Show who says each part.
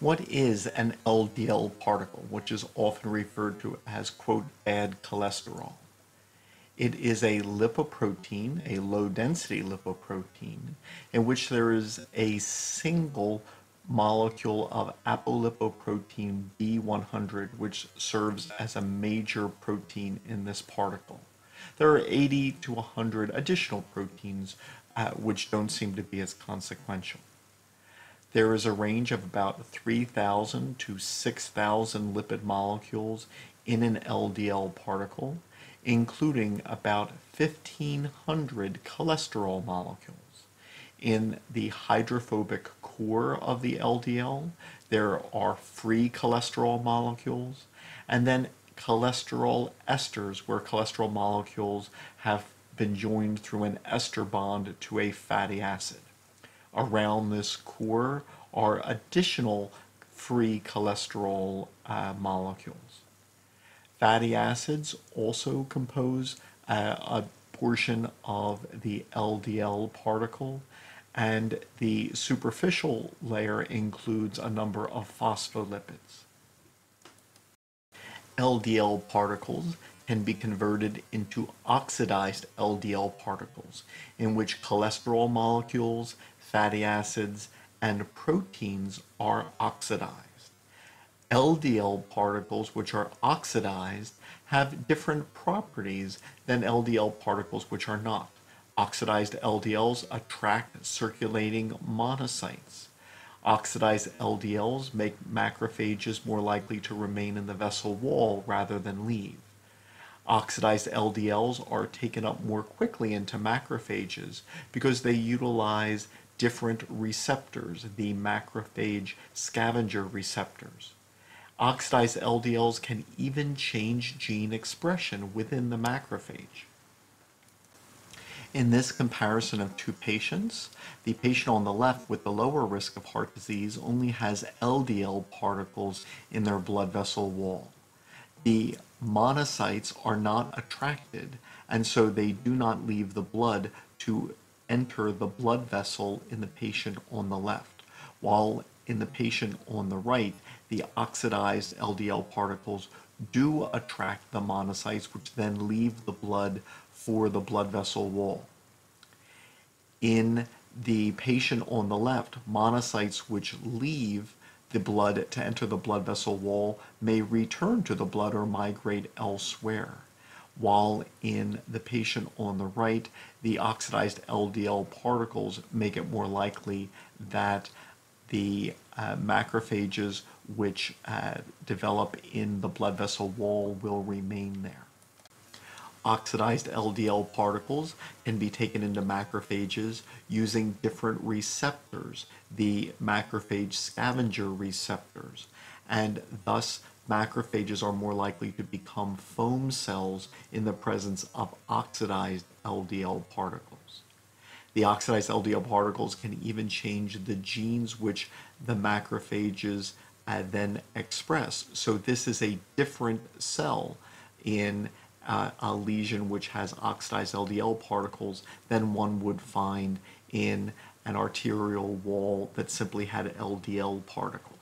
Speaker 1: What is an LDL particle, which is often referred to as, quote, bad cholesterol? It is a lipoprotein, a low density lipoprotein, in which there is a single molecule of apolipoprotein B100, which serves as a major protein in this particle. There are 80 to 100 additional proteins uh, which don't seem to be as consequential. There is a range of about 3,000 to 6,000 lipid molecules in an LDL particle, including about 1,500 cholesterol molecules. In the hydrophobic core of the LDL, there are free cholesterol molecules, and then cholesterol esters, where cholesterol molecules have been joined through an ester bond to a fatty acid around this core are additional free cholesterol uh, molecules. Fatty acids also compose uh, a portion of the LDL particle, and the superficial layer includes a number of phospholipids. LDL particles can be converted into oxidized LDL particles, in which cholesterol molecules fatty acids, and proteins are oxidized. LDL particles, which are oxidized, have different properties than LDL particles, which are not. Oxidized LDLs attract circulating monocytes. Oxidized LDLs make macrophages more likely to remain in the vessel wall rather than leave. Oxidized LDLs are taken up more quickly into macrophages because they utilize different receptors, the macrophage scavenger receptors. Oxidized LDLs can even change gene expression within the macrophage. In this comparison of two patients, the patient on the left with the lower risk of heart disease only has LDL particles in their blood vessel wall. The monocytes are not attracted, and so they do not leave the blood to enter the blood vessel in the patient on the left, while in the patient on the right, the oxidized LDL particles do attract the monocytes, which then leave the blood for the blood vessel wall. In the patient on the left, monocytes which leave the blood to enter the blood vessel wall may return to the blood or migrate elsewhere while in the patient on the right, the oxidized LDL particles make it more likely that the uh, macrophages which uh, develop in the blood vessel wall will remain there. Oxidized LDL particles can be taken into macrophages using different receptors, the macrophage scavenger receptors, and thus macrophages are more likely to become foam cells in the presence of oxidized LDL particles. The oxidized LDL particles can even change the genes which the macrophages uh, then express. So this is a different cell in uh, a lesion which has oxidized LDL particles than one would find in an arterial wall that simply had LDL particles.